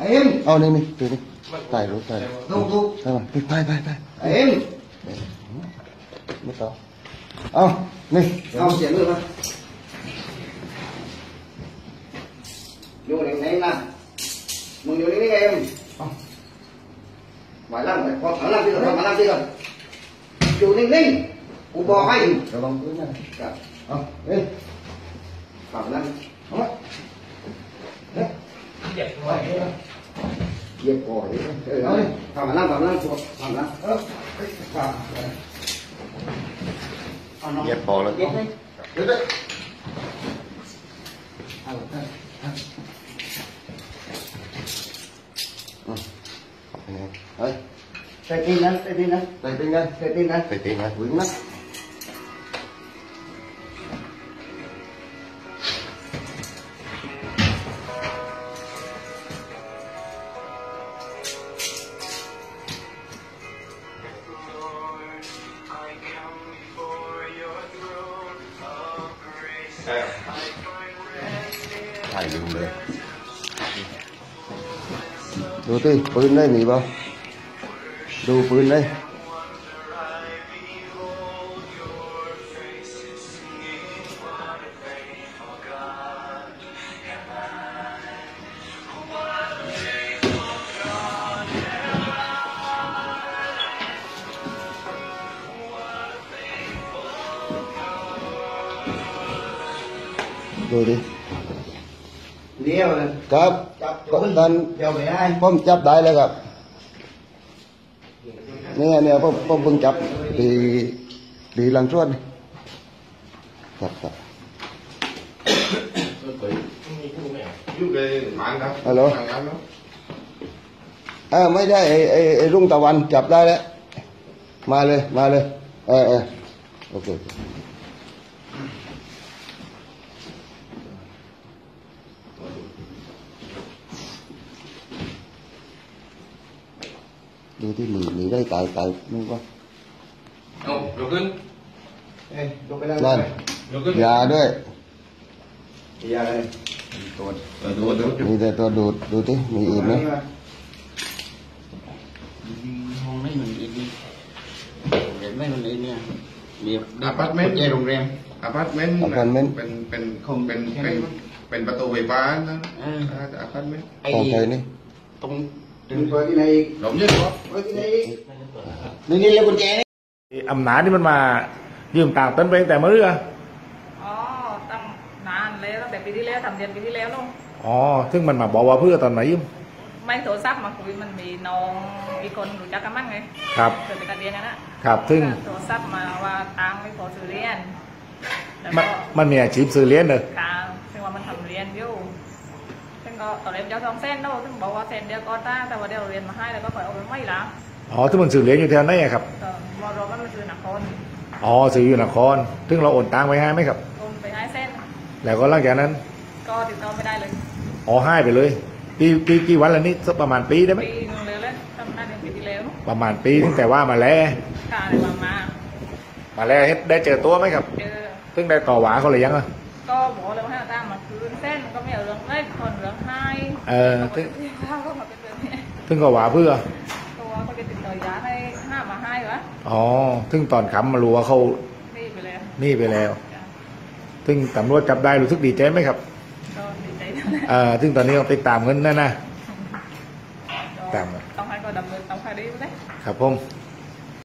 À, em. Ờ lên đi, từ đi. Tài rồi, tài. Đâu ừ. đâu. Tài mà, tài tài tài. Em. Mất tao. Ờ, này. Không chuyển được mà. Vô đánh em nào. Mừng vô đánh em. mày làm mày con phải làm đi rồi, mày làm đi rồi. Chủ Ninh Ninh. u bò hay. Rồi bằng cưới này. Dạ. Ờ, đi. Phải làm. Đúng rồi dẹp khỏi đi, khỏi đấy thẳng lăng thẳng lăng xuống thẳng lăng dẹp khỏi là không dẹp đi, Đấy. Tay tin lên, tay tin lên. Tay tin lên, tay tin lên. Tay tin lên, vướng mắt. เป็นไง tay tin đó. ไปตีไหมวิ่งนะ ถ่ายลืมเลยดูที่ปืนได้มีเปล่าดูปืนได้ ดูดิ Liêu này. ครับ Chọc ก็ chỗ ตอน Đeo về ai? ผมจับได้แล้วครับเนี่ยเนี่ยผมผมเพิ่งจับดีดีหลังชวนนี่ครับครับ Chú cái mạng đó Alo. Thằng anh đó เออไม่ได้ไอ้ไอ้ไ อ้รุ่งตะวันจับได้แล้วมาเลยมาเลยเออเออโอเคดูที่หนีหนีได้ตายตายนึกว่า Không, được ขึ้น Ê, đồ cái này. นั่น được ขึ้นยาด้วย Dạ đây. ตัวเออตัวตัวมีแต่ตัวดูดดูที่มีอื่นไหมห้องไม่เหมือนอีกนี่โรงแรมไม่เหมือนอีกเนี่ยมีอพาร์ตเมนต์ใจโรงแรมอพาร์ตเมนต์ Apartment เป็นเป็นคงเป็นแค่เป็นนี้เป็นประตูไฟฟ้านะเอออพาร์ตเมนต์ไอ้ของใครนี่ตรง ถึง Đừng với cái này. หลงเยอะกว่า Với cái này. นี่นี่แล้วกุญแจนี่อำนาจนี่มันมายืมต่างค์ต้นไปตั้งแต่เมื่ออ๋อตั้งนานแล้วตั้งแต่ปีที่แล้วทำเดือนปีที่แล้วนู่นอ๋อซึ่งมันมาบอกว่าเพื่อตอนไหนยืมไม่โทรศัพท์มาคุยมันมีน้องอีกคนรู้จักกันมั้งไงครับเกิดเป็นการเรียนกันนะครับซึ่งโทรศัพท์มาว่าตังค์ไม่พอซื้อเรียนแล้วมันก็มันมีอาชีพซื้อเลี้ยนเลยการซึ่งว่ามันทำเรียนอยู่ซึ่ง ก็ตอนแรกจะเอาสองเส้นแล้วซึ่งบอกว่าเส้นเดียวก็ได้แต่ว่าเดี๋ยวเรียนมาให้แล้วก็ปล่อยเอาไปไม่ละอ๋อที่มันซื้อเลี้ยนอยู่แถวไหนอะครับก็มารอมันมาซื้อหนักคนอ๋อซื้ออยู่นครซึ่งเราโอนตังค์ไว้ให้ไหมครับโอนไปให้เส้น แล้วก็หลังจากนั้นก็ติดต่อไม่ได้เลยอ๋อให้ไปเลยกี่กี่กี่วันแล้วนี่สักประมาณปีได้ไหมปีนึงเลยเลยทำได้เดือนปีที่แล้วนู่นประมาณปีตั้งแต่ว่ามาแล้วกาเลยว่ามามาแล้วเฮ็ดได้เจอตัวไหมครับ เจอซึ่งได้ต่อหวาเขาเลยยังอะก็บอกเลยว่าให้ เอาตังค์มาคืนเส้นก็ไม่เอาเรื่องเล่นคนเรื่องให้เออก็ซึ่งก็มาเป็นแบบนี้ซึ่งก็หวาเพื่อตัวเขาจะติดต่อยาให้ห้ามาให้วะอ๋อซึ่งตอนขำมารู้ว่าเขานี่ไปเลยนี่ไปแล้วจ้ะซึ่งตำรวจจับได้รู้สึกดีใจไหมครับก็ดีใจนั่นแหละเอ่อซึ่งตอนนี้ต้องติดตามเงินนั่นนะก็ตามมาต้องให้ก็ดำเนินต้องคดีไปเลยครับผมจ